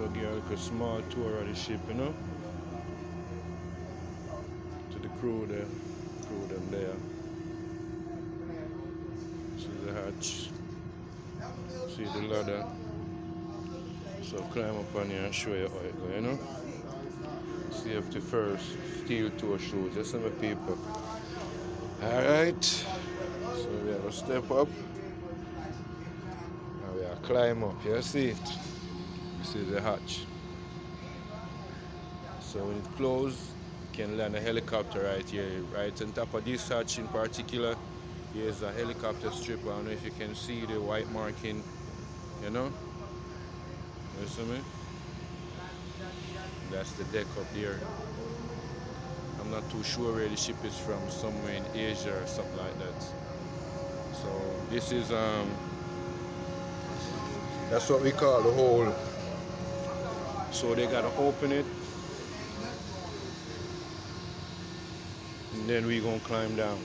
go get like a small tour of the ship, you know. To the crew there, crew them there. See the hatch. See the ladder. So climb up on here and show you how it go, you know. Safety first, steel toe shoes, just some people. Alright. So we have a step up. Now we are climb up, you see it? This is the hatch. So when it closes, you can land a helicopter right here. Right on top of this hatch in particular, here's a helicopter strip. I don't know if you can see the white marking, you know? You see me? That's the deck up there. I'm not too sure where the ship is from, somewhere in Asia or something like that. So this is um that's what we call the hole. So they gotta open it. And then we gonna climb down.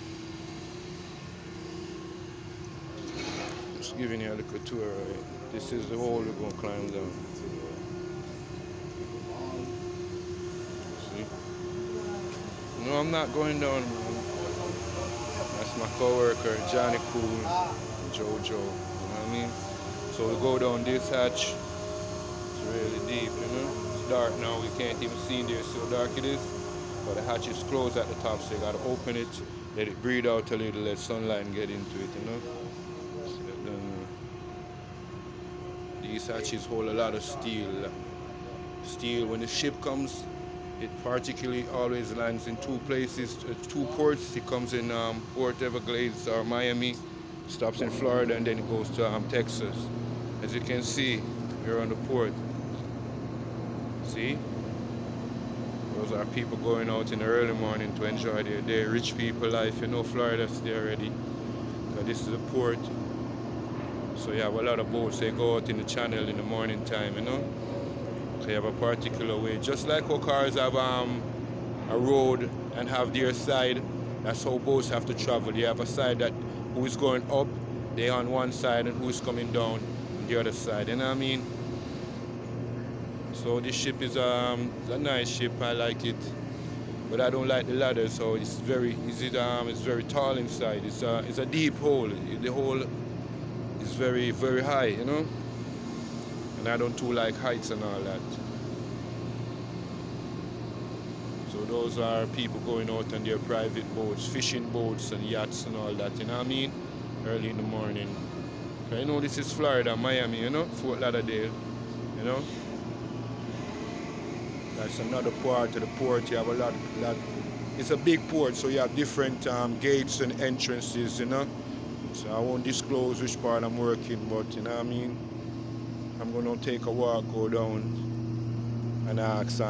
Just giving you a little tour right? This is the hole we're gonna climb down. See? No, I'm not going down. That's my coworker, Johnny Cool, Jojo. You know what I mean? So we go down this hatch. It's really deep, you know? Dark now. We can't even see in there so dark it is. But the hatch is closed at the top, so you gotta open it, let it breathe out a little, let sunlight get into it, you know? So then, these hatches hold a lot of steel. Steel, when the ship comes, it particularly always lands in two places, uh, two ports. It comes in um, Port Everglades or Miami, stops in Florida, and then it goes to um, Texas. As you can see, we're on the port. See? Those are people going out in the early morning to enjoy their day. Rich people life, you know Florida's there already. Because this is a port. So you have a lot of boats, they go out in the channel in the morning time, you know? So you have a particular way. Just like how cars have um, a road and have their side, that's how boats have to travel. You have a side that who is going up, they on one side, and who's coming down the other side. You know what I mean? So this ship is um, a nice ship. I like it, but I don't like the ladder. So it's very, is it um, it's very tall inside. It's a, it's a deep hole. The hole is very, very high. You know, and I don't too like heights and all that. So those are people going out on their private boats, fishing boats and yachts and all that. You know what I mean? Early in the morning. I know this is Florida, Miami. You know, Fort Lauderdale. You know. That's another part of the port. You have a lot, lot. It's a big port, so you have different um, gates and entrances, you know. So I won't disclose which part I'm working, but you know what I mean. I'm gonna take a walk, go down, and ask.